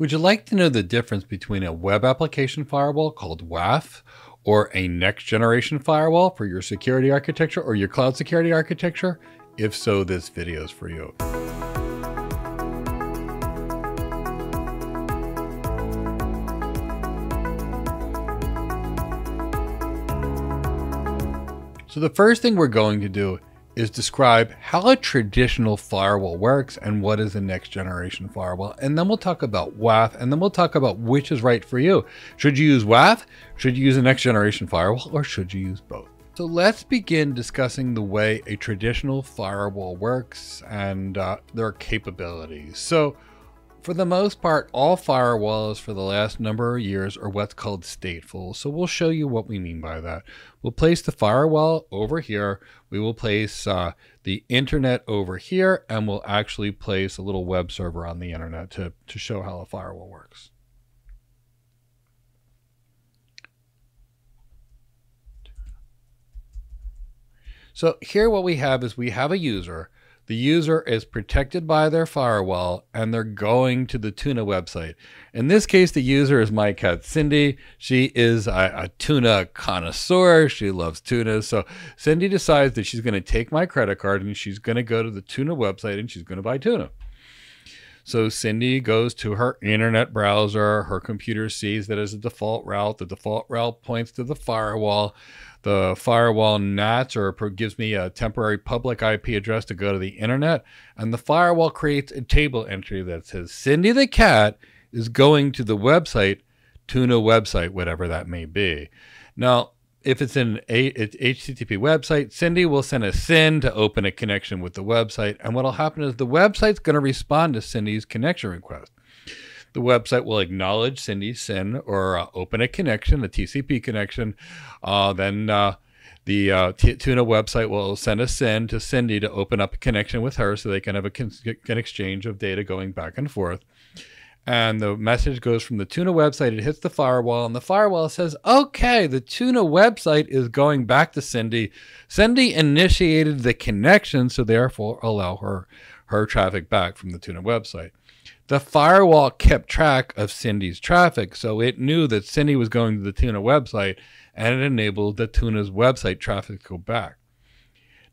Would you like to know the difference between a web application firewall called WAF or a next generation firewall for your security architecture or your cloud security architecture? If so, this video is for you. So the first thing we're going to do is describe how a traditional firewall works and what is a next generation firewall. And then we'll talk about WAF and then we'll talk about which is right for you. Should you use WAF? Should you use a next generation firewall or should you use both? So let's begin discussing the way a traditional firewall works and uh, their capabilities. So for the most part, all firewalls for the last number of years are what's called stateful. So we'll show you what we mean by that. We'll place the firewall over here. We will place uh, the internet over here, and we'll actually place a little web server on the internet to, to show how a firewall works. So here what we have is we have a user the user is protected by their firewall and they're going to the tuna website. In this case, the user is my cat Cindy. She is a, a tuna connoisseur. She loves tuna. So Cindy decides that she's going to take my credit card and she's going to go to the tuna website and she's going to buy tuna. So Cindy goes to her internet browser. Her computer sees that as a default route. The default route points to the firewall. The firewall NATs or gives me a temporary public IP address to go to the internet. And the firewall creates a table entry that says Cindy the cat is going to the website, tuna website, whatever that may be. Now, if it's an a, HTTP website, Cindy will send a SYN to open a connection with the website. And what will happen is the website's going to respond to Cindy's connection request. The website will acknowledge Cindy's SYN or uh, open a connection, a TCP connection. Uh, then uh, the uh, Tuna website will send a SYN to Cindy to open up a connection with her so they can have a con- an exchange of data going back and forth. And the message goes from the Tuna website, it hits the firewall, and the firewall says, okay, the Tuna website is going back to Cindy. Cindy initiated the connection, so therefore allow her her traffic back from the Tuna website the firewall kept track of Cindy's traffic, so it knew that Cindy was going to the Tuna website and it enabled the Tuna's website traffic to go back.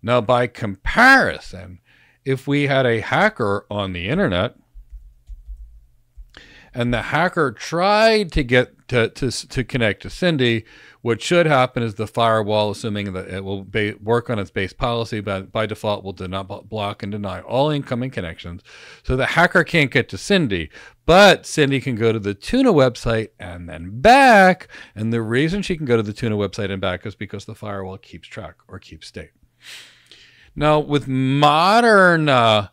Now, by comparison, if we had a hacker on the internet and the hacker tried to get to, to, to connect to Cindy, what should happen is the firewall, assuming that it will be, work on its base policy, but by default will do not block and deny all incoming connections. So the hacker can't get to Cindy, but Cindy can go to the Tuna website and then back. And the reason she can go to the Tuna website and back is because the firewall keeps track or keeps state. Now, with modern uh,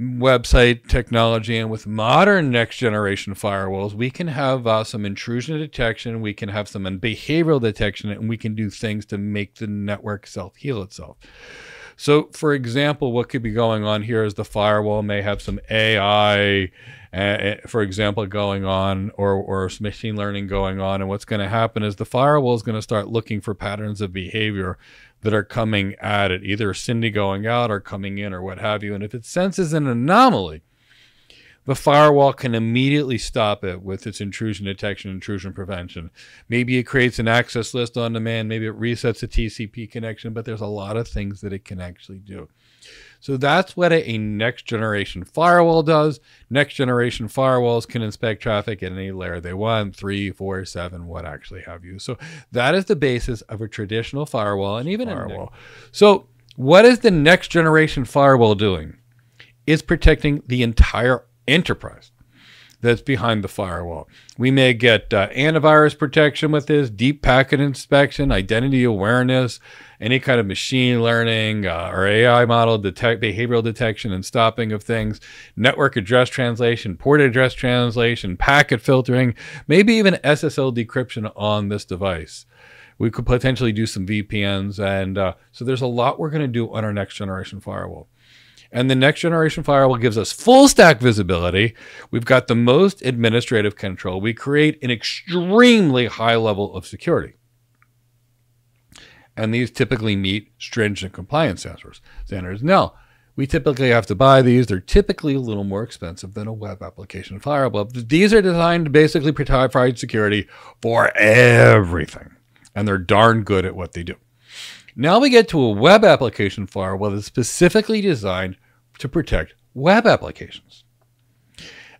website technology and with modern next generation firewalls, we can have uh, some intrusion detection, we can have some behavioral detection, and we can do things to make the network self heal itself. So, for example, what could be going on here is the firewall may have some AI, uh, for example, going on, or, or machine learning going on. And what's going to happen is the firewall is going to start looking for patterns of behavior that are coming at it, either Cindy going out or coming in or what have you. And if it senses an anomaly, the firewall can immediately stop it with its intrusion detection, intrusion prevention. Maybe it creates an access list on demand, maybe it resets a TCP connection, but there's a lot of things that it can actually do. So that's what a, a, next generation firewall does. Next generation firewalls can inspect traffic at any layer they want, three, four, seven, what actually have you. So that is the basis of a traditional firewall and even firewall. So what is the next generation firewall doing? It's protecting the entire enterprise that's behind the firewall. We may get uh, antivirus protection with this, deep packet inspection, identity awareness, any kind of machine learning uh, or AI model detect behavioral detection and stopping of things, network address translation, port address translation, packet filtering, maybe even SSL decryption on this device. We could potentially do some VPNs, and uh, so there's a lot we're going to do on our next generation firewall. And the next generation firewall gives us full stack visibility. We've got the most administrative control. We create an extremely high level of security. And these typically meet stringent compliance standards. Now, We typically have to buy these. They're typically a little more expensive than a web application firewall. These are designed to basically provide security for everything, and they're darn good at what they do. Now we get to a web application firewall that's specifically designed to protect web applications.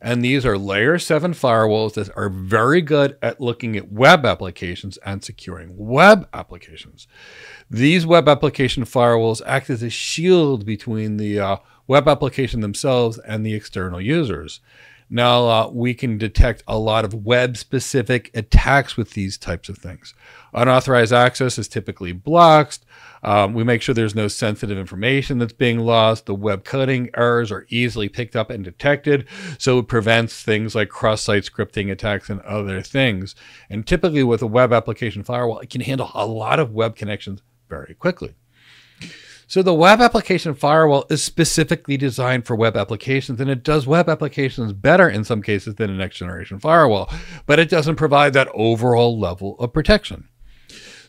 And these are layer seven firewalls that are very good at looking at web applications and securing web applications. These web application firewalls act as a shield between the uh, web application themselves and the external users. Now, uh, we can detect a lot of web specific attacks with these types of things. Unauthorized access is typically blocked. Um, we make sure there's no sensitive information that's being lost. The web coding errors are easily picked up and detected, so it prevents things like cross site scripting attacks and other things. And typically, with a web application firewall, it can handle a lot of web connections very quickly. So the web application firewall is specifically designed for web applications and it does web applications better in some cases than a next generation firewall, but it doesn't provide that overall level of protection.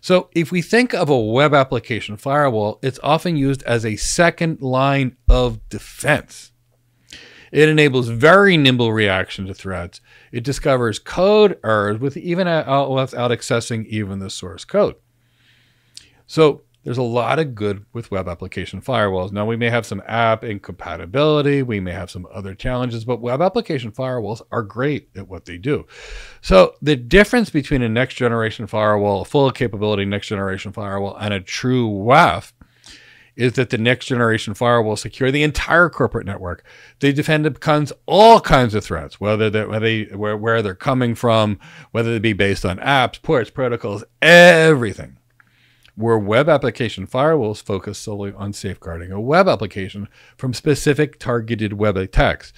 So if we think of a web application firewall, it's often used as a second line of defense. It enables very nimble reaction to threats. It discovers code errors with even without accessing even the source code. So there's a lot of good with web application firewalls. Now, we may have some app incompatibility, we may have some other challenges, but web application firewalls are great at what they do. So, the difference between a next generation firewall, a full capability next generation firewall, and a true WAF is that the next generation firewall secure the entire corporate network. They defend against all kinds of threats, whether they, whether they, where, where they're coming from, whether they be based on apps, ports, protocols, everything where web application firewalls focus solely on safeguarding a web application from specific targeted web attacks.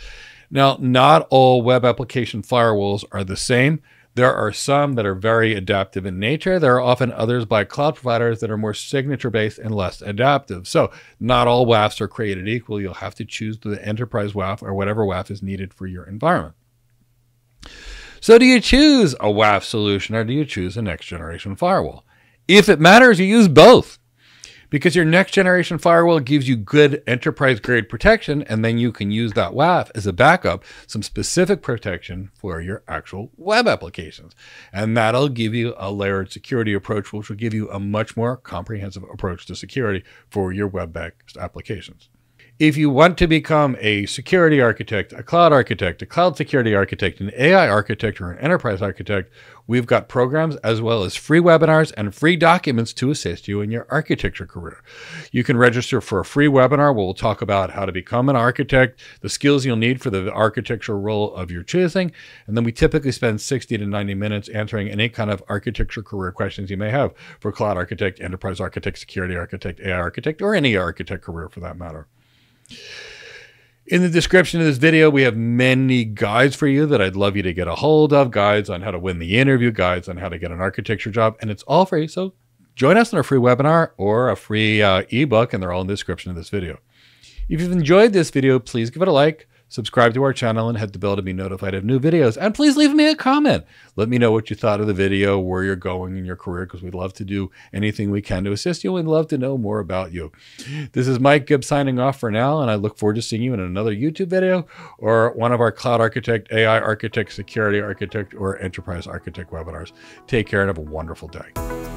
Now, not all web application firewalls are the same. There are some that are very adaptive in nature. There are often others by cloud providers that are more signature based and less adaptive. So, not all WAFs are created equal. You'll have to choose the enterprise WAF or whatever WAF is needed for your environment. So, do you choose a WAF solution or do you choose a next generation firewall? If it matters, you use both because your next generation firewall gives you good enterprise grade protection, and then you can use that WAF as a backup, some specific protection for your actual web applications. And that'll give you a layered security approach, which will give you a much more comprehensive approach to security for your web based applications. If you want to become a security architect, a cloud architect, a cloud security architect, an AI architect, or an enterprise architect, we've got programs as well as free webinars and free documents to assist you in your architecture career. You can register for a free webinar where we'll talk about how to become an architect, the skills you'll need for the architecture role of your choosing, and then we typically spend 60 to 90 minutes answering any kind of architecture career questions you may have for cloud architect, enterprise architect, security architect, AI architect, or any architect career for that matter. In the description of this video, we have many guides for you that I'd love you to get a hold of guides on how to win the interview, guides on how to get an architecture job, and it's all free. So join us in a free webinar or a free uh, ebook, and they're all in the description of this video. If you've enjoyed this video, please give it a like subscribe to our channel and hit the bell to be notified of new videos. And please leave me a comment. Let me know what you thought of the video, where you're going in your career, because we'd love to do anything we can to assist you and love to know more about you. This is Mike Gibbs signing off for now, and I look forward to seeing you in another YouTube video or one of our cloud architect, AI architect, security architect, or enterprise architect webinars. Take care and have a wonderful day.